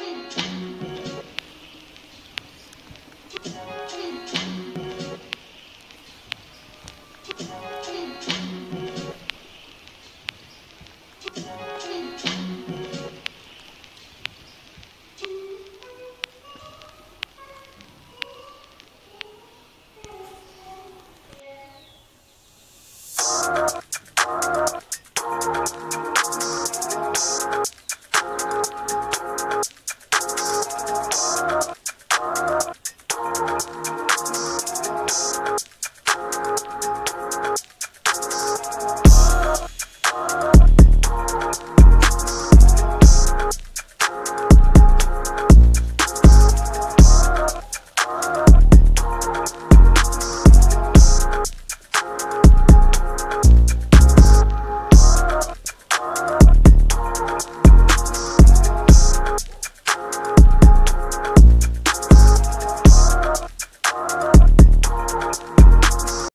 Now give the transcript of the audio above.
actually